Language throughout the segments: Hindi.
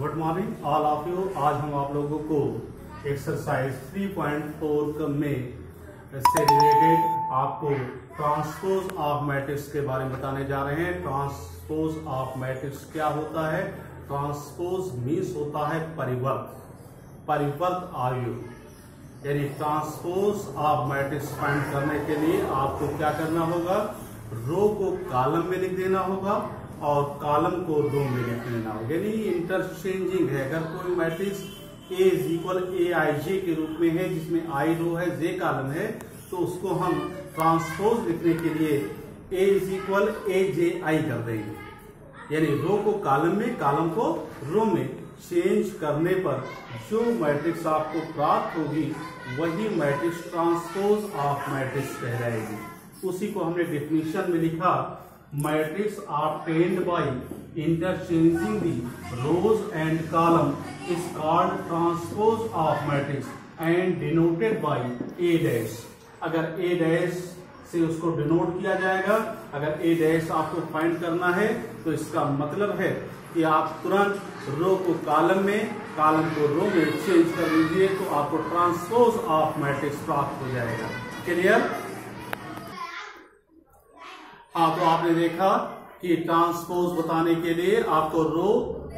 Good morning all of you आज हम आप लोगों को एक्सरसाइज 3.4 में से रिलेटेड आपको ट्रांसपोज ऑफ़ मैट्रिक्स के बारे में बताने जा रहे हैं। ट्रांसपोज ऑफ़ मैट्रिक्स क्या होता है? ट्रांसपोज मीन्स होता है परिवर्त। परिवर्त आयु यानी ट्रांसपोज ऑफ़ मैट्रिक्स फाइंड करने के लिए आपको क्या करना होगा? रो को कॉलम में लिख देना होगा। और कॉलम को रो में लिख देना होगा यानी इंटरचेंजिंग है। अगर कोई matrix A is equal A I J के रूप में है, जिसमें आई रो है जे कॉलम है तो उसको हम ट्रांसपोज लिखने के लिए ए इज़ इक्वल ए जे आई कर देंगे। यानी रो को कॉलम में कॉलम को रो में चेंज करने पर जो मैट्रिक्स आपको प्राप्त होगी, वही मैट्रिक्स ट्रांसपोज ऑफ़ मैट्रिक्स कहलाएगी। उसी को हमने डेफिनेशन में लिखा। Matrix are trend by interchanging the rows and column is called transpose of matrix and denoted by A dash अगर ए डैश से उसको डिनोट किया जाएगा, अगर ए डैश आपको फाइंड करना है तो इसका मतलब है कि आप तुरंत रो को कॉलम में कॉलम को रो में चेंज कर लीजिए तो आपको ट्रांसपोज ऑफ़ मैट्रिक्स प्राप्त हो जाएगा। क्लियर हाँ तो आपने देखा कि ट्रांसपोज बताने के लिए आपको रो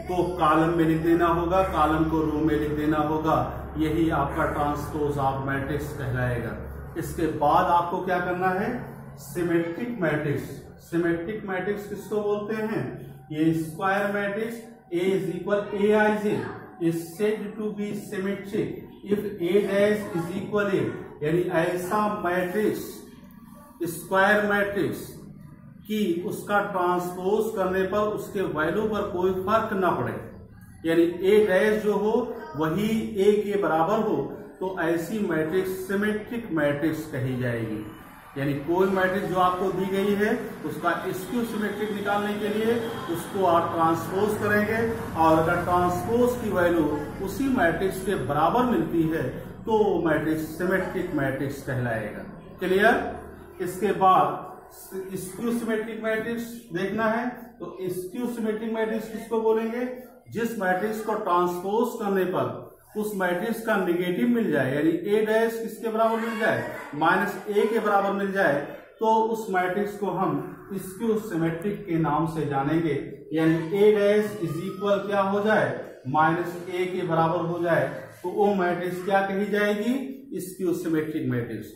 को कालम में लिख देना होगा, कालम को रो में लिख देना होगा। यही आपका ट्रांसपोज ऑफ़ मैट्रिक्स कहलाएगा। इसके बाद आपको क्या करना है? Symmetric matrix. सिमेट्रिक मैट्रिक्स किसको बोलते हैं? ये square matrix A is equal A I J is said to be symmetric if A dash is equal A यानी ऐसा मैट्रिक्स, स्क्वायर मैट्रिक्स कि उसका ट्रांसपोज करने पर उसके वैल्यू पर कोई फ़र्क न पड़े। यानी ए डैश जो हो, वही ए के बराबर हो तो ऐसी मैट्रिक्स सिमेट्रिक मैट्रिक्स कही जाएगी। यानी कोई मैट्रिक्स जो आपको दी गई है, उसका स्क्यू सिमेट्रिक निकालने के लिए उसको आप ट्रांसपोज करेंगे और अगर ट्रांसपोज की वैल्यू उसी मैट्रिक्स के बराबर मिलती है तो मैट्रिक्स सिमेट्रिक मैट्रिक्स कहलाएगा। क्लियर इसके बाद स्क्यू सिमेट्रिक मैट्रिक्स देखना है तो स्क्यू सिमेट्रिक मैट्रिक्स किसको बोलेंगे? जिस मैट्रिक्स को ट्रांसपोज करने पर उस मैट्रिक्स का निगेटिव मिल जाए, यानी ए डैश किसके बराबर मिल जाए? माइनस ए के बराबर मिल जाए तो उस मैट्रिक्स को हम स्क्यू सिमेट्रिक के नाम से जानेंगे। यानी ए डैश इज़ इक्वल क्या हो जाए? माइनस ए के बराबर हो जाए तो वो मैट्रिक्स क्या कही जाएगी? Skew symmetric matrix.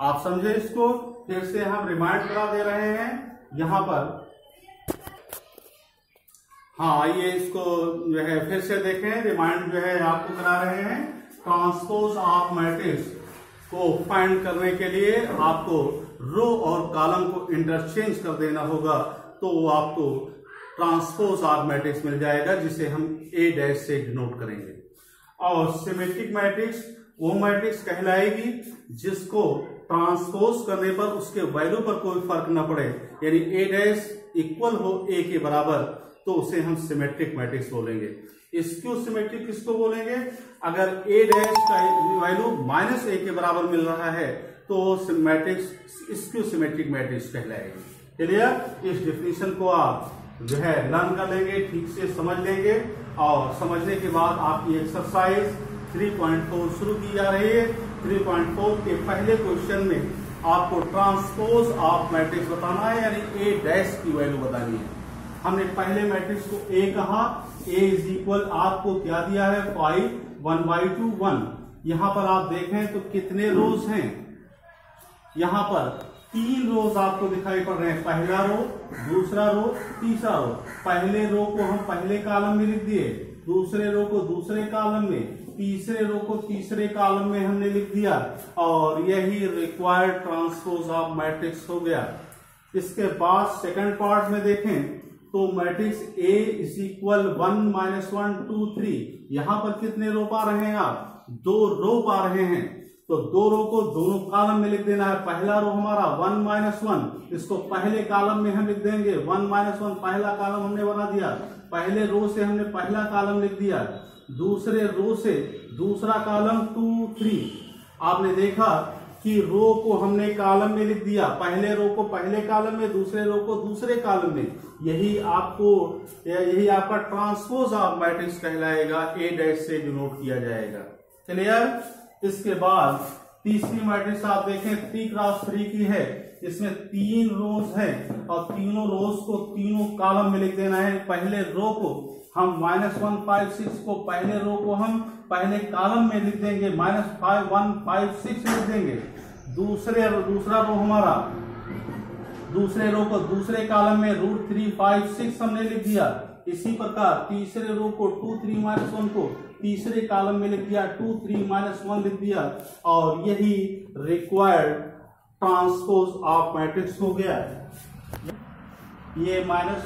आप समझे इसको? फिर से हम रिमाइंड करा दे रहे हैं, यहाँ पर। हाँ आइए इसको जो है, फिर से देखें रिमाइंड जो है, आपको करा रहे हैं ट्रांसपोज ऑफ़ मैट्रिक्स को फाइंड करने के लिए आपको रो और कॉलम को इंटरचेंज कर देना होगा तो वो आपको ट्रांसपोज ऑफ़ मैट्रिक्स मिल जाएगा, जिसे हम ए डैश से डिनोट करेंगे। और सिमेट्रिक मैट्रिक्स वो मैट्रिक्स कहलाएगी जिसको ट्रांसपोज करने पर उसके वैल्यू पर कोई फ़र्क न पड़े। यानी ए डैश इक्वल हो ए के बराबर तो उसे हम सिमेट्रिक मैट्रिक्स बोलेंगे। स्क्यू सिमेट्रिक किसको बोलेंगे? अगर ए डैश का वैल्यू माइनस ए के बराबर मिल रहा है तो मैट्रिक्स स्क्यू सिमेट्रिक मैट्रिक्स कहलाएगी। क्लियर इस डिफिनेशन को आप जो है लर्न कर लेंगे, ठीक से समझ लेंगे, और समझने के बाद आपकी एक्सरसाइज 3.4 शुरू की जा रही है। 3.4 के पहले क्वेश्चन में आपको ट्रांसपोज ऑफ़ मैट्रिक्स बताना है, यानी ए डैश की वैल्यू बतानी है। हमने पहले मैट्रिक्स को ए कहा। ए इज़ इक्वल आपको क्या दिया है? Five one by two one यहाँ पर आप देखें तो कितने रोज हैं? यहाँ पर तीन रोज आपको दिखाई पड़ रहे हैं। पहला रो दूसरा रो तीसरा रो पहले रो को हम पहले कालम में लिख दिए। दूसरे रो को दूसरे कॉलम में, तीसरे रो को तीसरे कॉलम में हमने लिख दिया और यही रिक्वायर्ड ट्रांसपोज ऑफ़ मैट्रिक्स हो गया। इसके बाद सेकंड पार्ट में देखें तो matrix A is equal one minus one two three यहाँ पर कितने रो पा रहे हैं आप? दो रो पा रहे हैं। तो दो रो को दोनों कॉलम में लिख देना है। पहला रो हमारा वन माइनस वन इसको पहले कॉलम में हम लिख देंगे। वन माइनस वन पहला कॉलम हमने बना दिया। पहले रो से हमने पहला कॉलम लिख दिया। दूसरे रो से दूसरा कॉलम टू थ्री आपने देखा कि रो को हमने कॉलम में लिख दिया। पहले रो को पहले कॉलम में, दूसरे रो को दूसरे कॉलम में। यही आपको, यही आपका ट्रांसपोज ऑफ़ मैट्रिक्स कहलाएगा। ए डैश से डिनोट किया जाएगा। क्लियर इसके बाद तीसरी मैट्रिक्स आप देखें थ्री क्रॉस थ्री की है। इसमें तीन रोज है और तीनों रोज को तीनों कॉलम में लिख देना है। पहले रो को हम माइनस वन फाइव सिक्स को पहले रो को हम पहले कॉलम में लिख देंगे। Minus five one five six लिख देंगे। दूसरे, दूसरा रो हमारा। दूसरे रो को दूसरे कॉलम में रूट थ्री फाइव सिक्स हमने लिख दिया। इसी प्रकार तीसरे रो को टू थ्री माइनस वन को तीसरे कॉलम में लिख दिया टू थ्री माइनस वन लिख दिया, और यही रिक्वायर्ड ट्रांसपोज ऑफ़ मैट्रिक्स हो गया। ये माइनस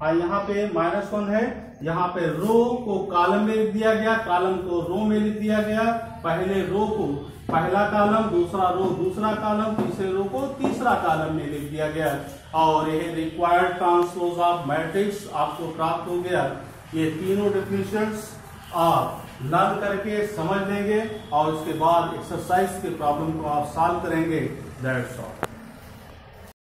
हाँ यहाँ पे माइनस वन है। यहाँ पे रो को कॉलम में लिख दिया गया कॉलम को रो में लिख दिया गया। पहले रो को पहला कॉलम दूसरा रो दूसरा कॉलम तीसरे रो को तीसरा कॉलम में लिख दिया गया। और यह रिक्वायर्ड ट्रांसपोज ऑफ़ मैट्रिक्स आपको प्राप्त हो गया। ये तीनों डेफिनेशन आप लर्न करके समझ लेंगे और उसके बाद एक्सरसाइज के प्रॉब्लम को आप सॉल्व करेंगे। That's all